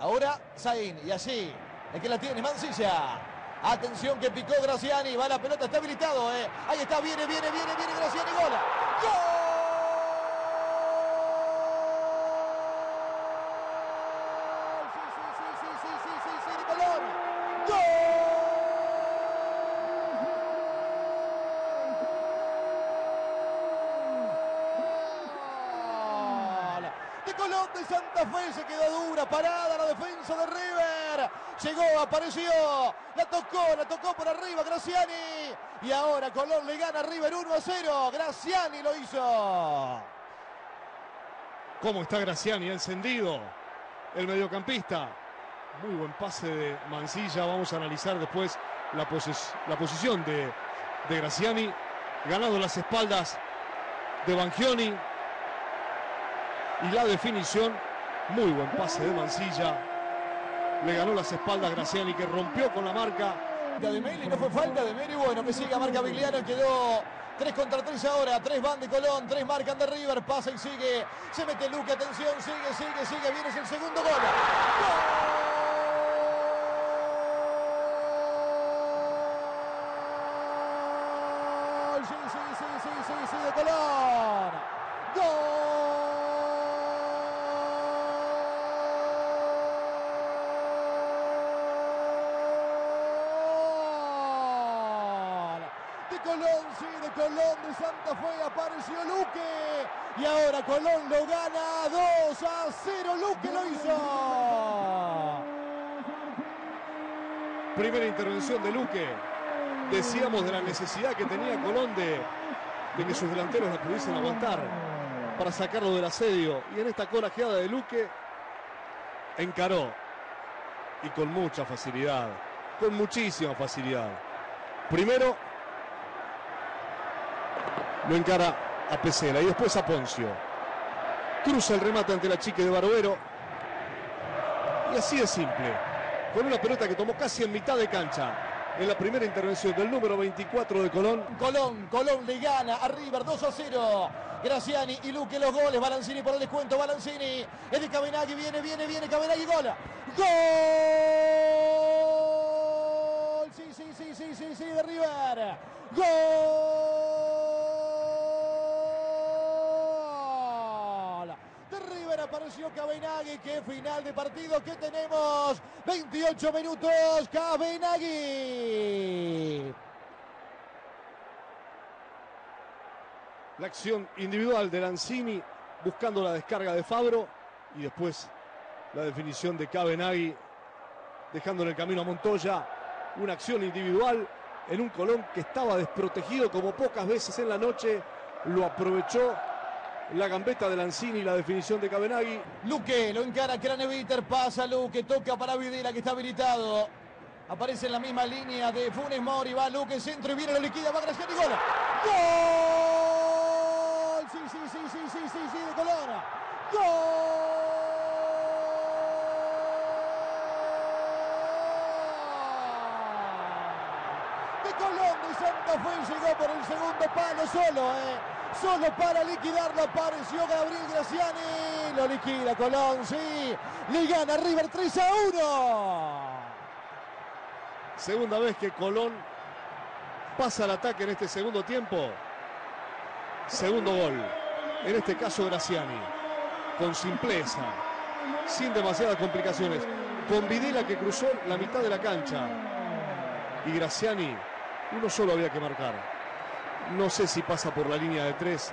Ahora Zain y allí el que la tiene Mancilla. Atención que picó Graciani, va la pelota, está habilitado, eh. Ahí está, viene, viene, viene, viene Graciani, gola. ¡Gol! Sí, sí, sí, sí, sí, sí, sí, sí, de Colón. Colón de Santa Fe se quedó dura, parada la defensa de River. Llegó, apareció, la tocó, la tocó por arriba Graciani. Y ahora Colón le gana River 1 a 0. Graciani lo hizo. ¿Cómo está Graciani? Encendido. El mediocampista. Muy buen pase de Mancilla. Vamos a analizar después la, posis- la posición de, de Graciani. Ganando las espaldas de Bangioni. Y la definición. Muy buen pase de Mancilla. Le ganó las espaldas Graciani que rompió con la marca. de Meli, no fue falta de Meli, bueno, que siga marca Vigliano, quedó 3 contra 3 ahora, 3 van de Colón, 3 marcan de River, pasa y sigue, se mete Luque, atención, sigue, sigue, sigue, viene el segundo gol. ¡Gol! Sí, sí, sí, sí, sí, sí, de Colón. ¡Gol! De Colón, sí, de Colón, de Santa Fe apareció Luque. Y ahora Colón lo gana 2 a 0. Luque lo hizo. Primera intervención de Luque. Decíamos de la necesidad que tenía Colón de, que sus delanteros la pudiesen aguantar para sacarlo del asedio. Y en esta corajeada de Luque encaró. Y con mucha facilidad. Con muchísima facilidad. Primero lo encara a Pesela y después a Poncio. Cruza el remate ante la chique de Barbero. Y así de simple. Con una pelota que tomó casi en mitad de cancha. En la primera intervención del número 24 de Colón. Colón, Colón le gana a River 2 a 0. Graciani y Luque los goles. Balancini por el descuento. Balancini. Es de Cabenagui. Viene, viene, viene. Cabenagui. Gol. Gol. Sí, sí, sí, sí, sí, sí. De River. Gol. Apareció. Qué final de partido que tenemos. 28 minutos. Cabenagui. La acción individual de Lanzini buscando la descarga de Fabro. Y después la definición de Cabenagui dejando en el camino a Montoya. Una acción individual en un Colón que estaba desprotegido como pocas veces en la noche. Lo aprovechó la gambeta de Lanzini y la definición de Cabenagui. Luque lo encara Craneviter, pasa Luque, toca para Videla que está habilitado. Aparece en la misma línea de Funes Mori, va Luque, centro y viene, lo liquida, va Graciani, gol. ¡Gol! Sí, sí, sí, sí, sí, sí, sí, de Colón. ¡Gol! De Colón de Santa Fe llegó por el segundo palo solo, eh. Solo para liquidarlo apareció Gabriel Graciani. Lo liquida Colón, sí. Le gana River 3 a 1. Segunda vez que Colón pasa al ataque en este segundo tiempo. Segundo gol. En este caso Graciani. Con simpleza. Sin demasiadas complicaciones. Con Videla que cruzó la mitad de la cancha. Y Graciani, uno solo había que marcar. No sé si pasa por la línea de tres